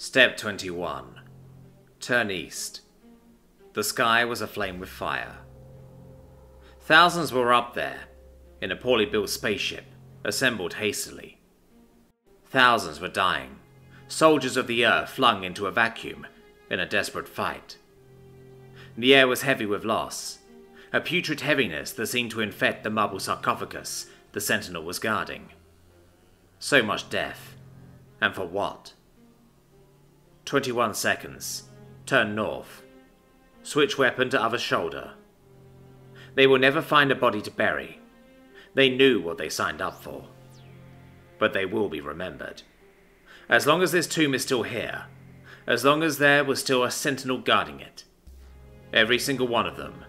Step 21. Turn east. The sky was aflame with fire. Thousands were up there, in a poorly built spaceship, assembled hastily. Thousands were dying, soldiers of the Earth flung into a vacuum in a desperate fight. The air was heavy with loss, a putrid heaviness that seemed to infect the marble sarcophagus the sentinel was guarding. So much death, and for what? 21 seconds. Turn north. Switch weapon to other shoulder. They will never find a body to bury. They knew what they signed up for. But they will be remembered. As long as this tomb is still here, as long as there was still a sentinel guarding it. Every single one of them,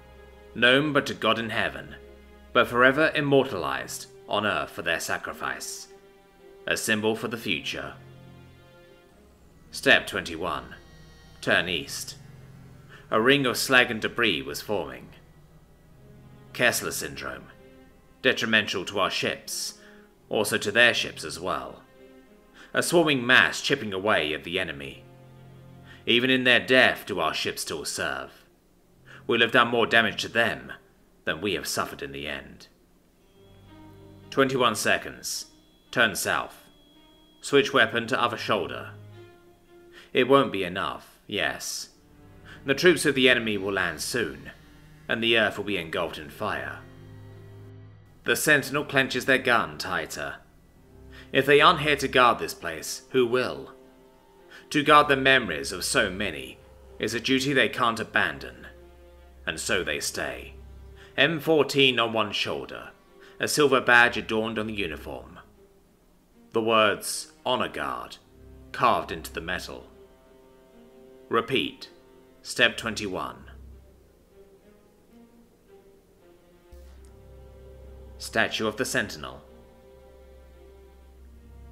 known but to God in heaven, but forever immortalized on earth for their sacrifice. A symbol for the future. Step 21. Turn east. A ring of slag and debris was forming. Kessler syndrome. Detrimental to our ships, also to their ships as well. A swarming mass chipping away at the enemy. Even in their death do our ships still serve. We'll have done more damage to them than we have suffered in the end. 21 seconds. Turn south. Switch weapon to other shoulder. It won't be enough, yes. The troops of the enemy will land soon, and the earth will be engulfed in fire. The sentinel clenches their gun tighter. If they aren't here to guard this place, who will? To guard the memories of so many is a duty they can't abandon. And so they stay. M14 on one shoulder, a silver badge adorned on the uniform. The words, Honor Guard, carved into the metal. Repeat. Step 21. Statue of the Sentinel.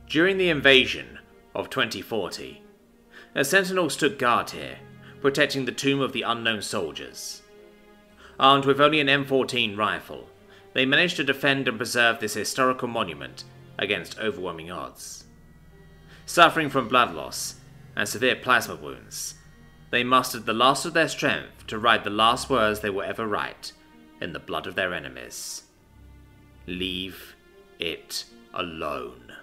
During the invasion of 2040, a sentinel stood guard here, protecting the tomb of the unknown soldiers. Armed with only an M14 rifle, they managed to defend and preserve this historical monument against overwhelming odds. Suffering from blood loss and severe plasma wounds, they mustered the last of their strength to write the last words they will ever write in the blood of their enemies. Leave it alone.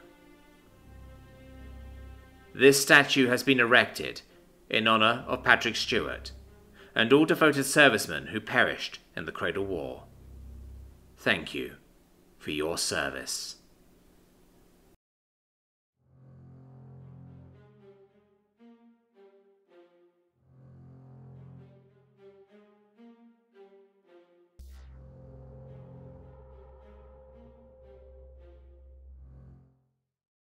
This statue has been erected in honor of Patrick Stewart and all devoted servicemen who perished in the Cradle War. Thank you for your service.